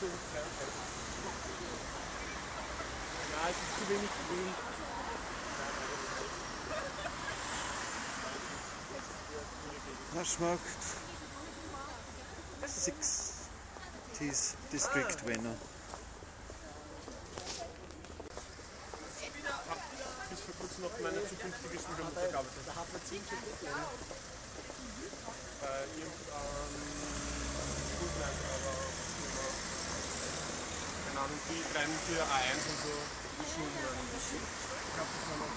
Ja, es ist zu wenig grün. Naschmarkt 60s District winner. Bis vor kurzem noch meine zukünftige Schwiegermutter gearbeitet. Da hat man 10 Kilometer. Bei irgendeinem keine Ahnung, die brennen für A1 und so die. Ich glaube, das war noch.